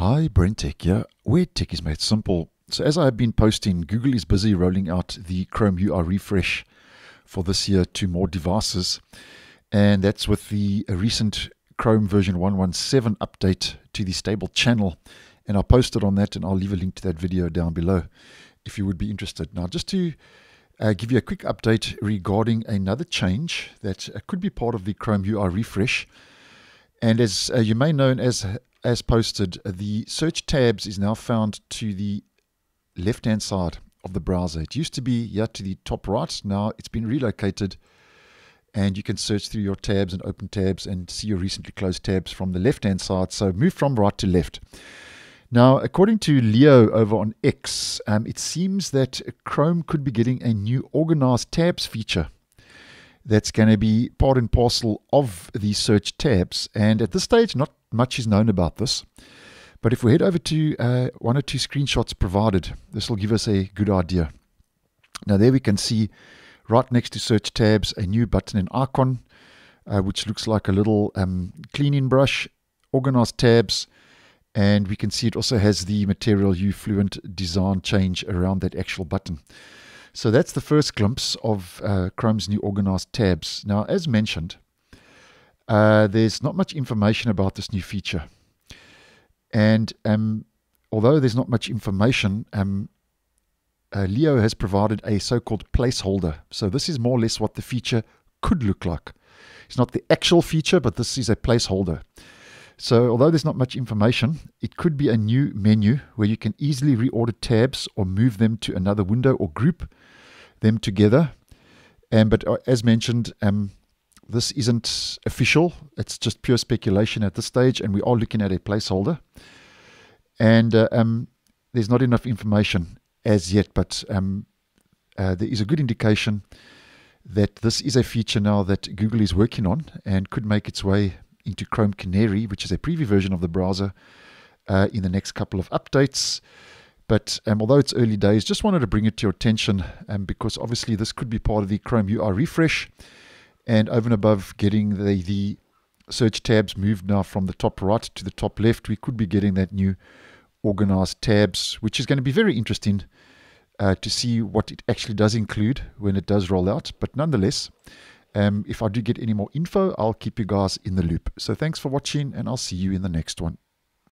Hi, BrenTech here, where tech is made simple. So, as I have been posting, Google is busy rolling out the Chrome UI refresh for this year to more devices, and that's with the recent Chrome version 117 update to the stable channel. And I'll post it on that, and I'll leave a link to that video down below if you would be interested. Now, just to uh, give you a quick update regarding another change that uh, could be part of the Chrome UI refresh. And as uh, you may know, as as posted, the search tabs is now found to the left hand side of the browser. It used to be here to the top right. Now it's been relocated and you can search through your tabs and open tabs and see your recently closed tabs from the left hand side. So move from right to left. Now, according to Leo over on X, um, it seems that Chrome could be getting a new organized tabs feature that's going to be part and parcel of the search tabs. And at this stage, not much is known about this. But if we head over to uh, one or two screenshots provided, this will give us a good idea. Now there we can see right next to search tabs a new button and icon, uh, which looks like a little um, cleaning brush, organized tabs, and we can see it also has the Material You Fluent design change around that actual button. So that's the first glimpse of uh, Chrome's new organized tabs. Now, as mentioned, uh, there's not much information about this new feature. And um, although there's not much information, um, uh, Leo has provided a so called placeholder. So this is more or less what the feature could look like. It's not the actual feature, but this is a placeholder. So, although there's not much information, it could be a new menu where you can easily reorder tabs or move them to another window or group them together. And but uh, as mentioned, um, this isn't official. It's just pure speculation at this stage, and we are looking at a placeholder. And uh, um, there's not enough information as yet, but um, uh, there is a good indication that this is a feature now that Google is working on and could make its way into Chrome Canary, which is a preview version of the browser, uh, in the next couple of updates. But um, although it's early days, just wanted to bring it to your attention um, because obviously this could be part of the Chrome UI refresh. And over and above getting the, the search tabs moved now from the top right to the top left, we could be getting that new organized tabs, which is going to be very interesting uh, to see what it actually does include when it does roll out. But nonetheless, um, if I do get any more info, I'll keep you guys in the loop. So thanks for watching, and I'll see you in the next one.